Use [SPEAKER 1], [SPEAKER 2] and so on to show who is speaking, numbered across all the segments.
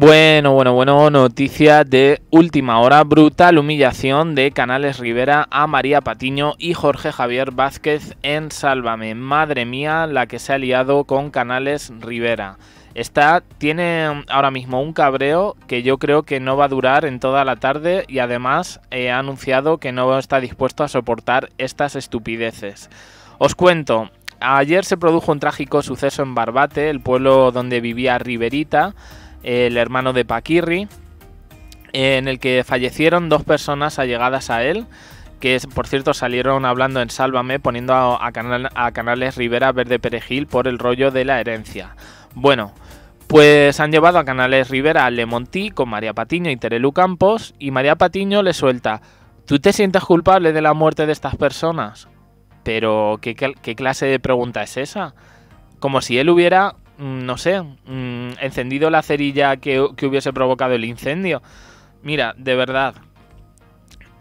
[SPEAKER 1] Bueno, bueno, bueno, noticia de última hora, brutal humillación de Canales Rivera a María Patiño y Jorge Javier Vázquez en Sálvame. Madre mía, la que se ha liado con Canales Rivera. Está, tiene ahora mismo un cabreo que yo creo que no va a durar en toda la tarde y además eh, ha anunciado que no está dispuesto a soportar estas estupideces. Os cuento, ayer se produjo un trágico suceso en Barbate, el pueblo donde vivía Riverita el hermano de Paquirri, en el que fallecieron dos personas allegadas a él, que por cierto salieron hablando en Sálvame poniendo a, Canales Rivera Verde Perejil por el rollo de la herencia. Bueno, pues han llevado a Canales Rivera a Lemontí con María Patiño y Terelu Campos y María Patiño le suelta, ¿tú te sientes culpable de la muerte de estas personas? Pero, ¿qué, qué clase de pregunta es esa? Como si él hubiera no sé, mm, encendido la cerilla que, hubiese provocado el incendio. Mira, de verdad,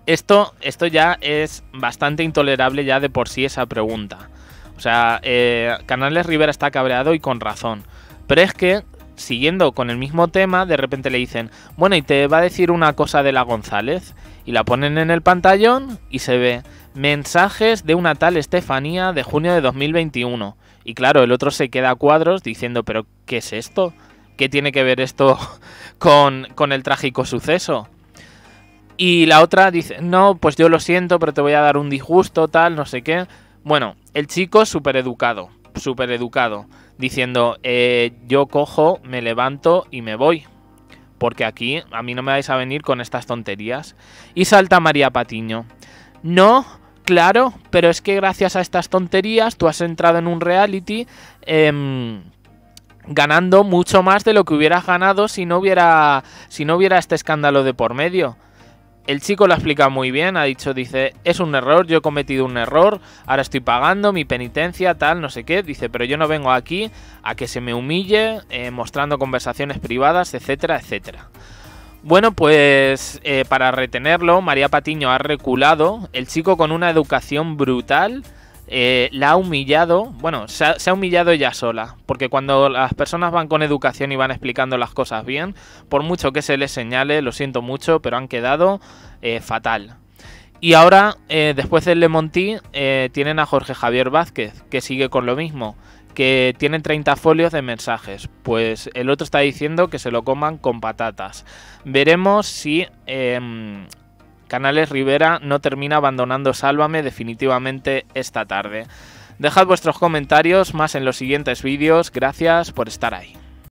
[SPEAKER 1] esto, esto ya es bastante intolerable ya de por sí esa pregunta. O sea, eh, Canales Rivera está cabreado y con razón. Pero es que, siguiendo con el mismo tema, de repente le dicen, bueno, y te va a decir una cosa de la González. Y la ponen en el pantallón y se ve mensajes de una tal Estefanía de junio de 2021. Y claro, el otro se queda a cuadros diciendo, pero ¿qué es esto? ¿Qué tiene que ver esto con, con el trágico suceso? Y la otra dice, no, pues yo lo siento, pero te voy a dar un disgusto, tal, no sé qué. Bueno, el chico súper educado, súper educado, diciendo, eh, yo cojo, me levanto y me voy. Porque aquí a mí no me vais a venir con estas tonterías. Y salta María Patiño. No, Claro, pero es que gracias a estas tonterías tú has entrado en un reality em, ganando mucho más de lo que hubieras ganado si no hubiera si no hubiera este escándalo de por medio. El chico lo explica muy bien, ha dicho, dice, es un error, yo he cometido un error, ahora estoy pagando mi penitencia, tal, no sé qué, dice, pero yo no vengo aquí a que se me humille eh, mostrando conversaciones privadas, etcétera, etcétera. Bueno, pues eh, para retenerlo, María Patiño ha reculado. El chico con una educación brutal eh, la ha humillado. Bueno, se ha, humillado ella sola. Porque cuando las personas van con educación y van explicando las cosas bien, por mucho que se les señale, lo siento mucho, pero han quedado eh, fatal. Y ahora, después del Lemontí, tienen a Jorge Javier Vázquez, que sigue con lo mismo que tienen 30 folios de mensajes. Pues el otro está diciendo que se lo coman con patatas. Veremos si em, Canales Rivera no termina abandonando Sálvame definitivamente esta tarde. Dejad vuestros comentarios más en los siguientes vídeos. Gracias por estar ahí.